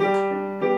Música